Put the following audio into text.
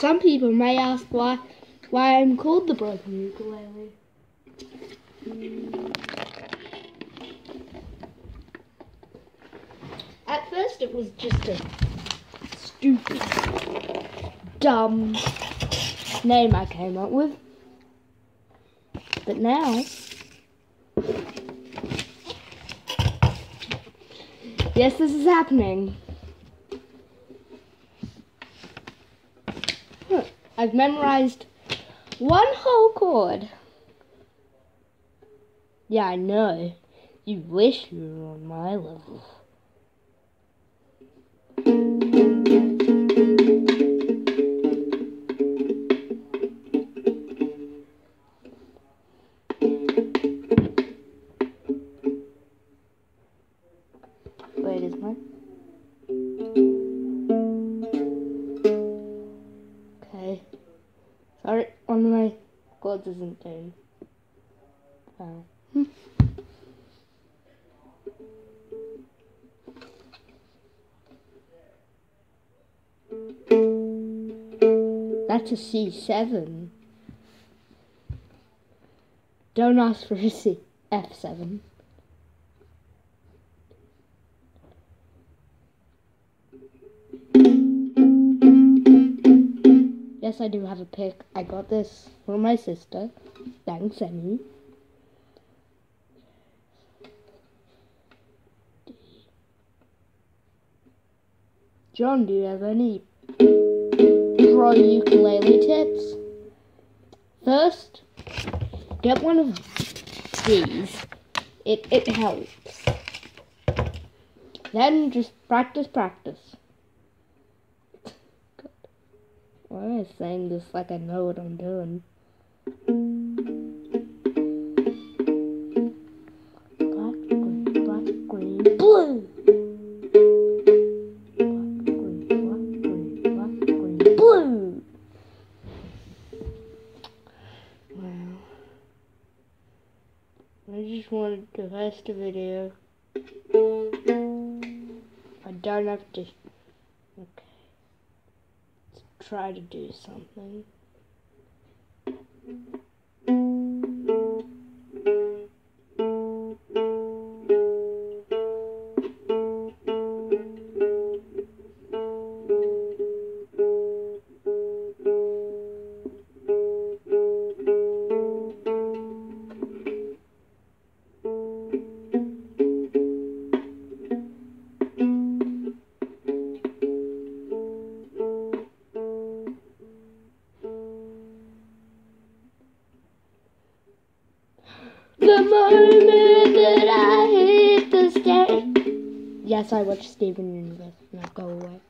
Some people may ask why why I'm called the broken ukulele. Mm. At first, it was just a stupid, dumb name I came up with. But now, yes, this is happening. I've memorized one whole chord. Yeah, I know. You wish you were on my level. Wait, is mine? Sorry, one of my chords isn't tuned. Oh. That's a C7. Don't ask for a C F7. Yes, I do have a pick. I got this from my sister. Thanks, Emmy. John, do you have any pro ukulele tips? First, get one of these. It it helps. Then just practice, practice. Why am I saying this like I know what I'm doing? Black, green, black, green, blue. Black, green, black, green, black, green, blue. Wow. I just wanted to a video. I don't have to. Try to do something. Yes, I watched Steven Universe. Now go away.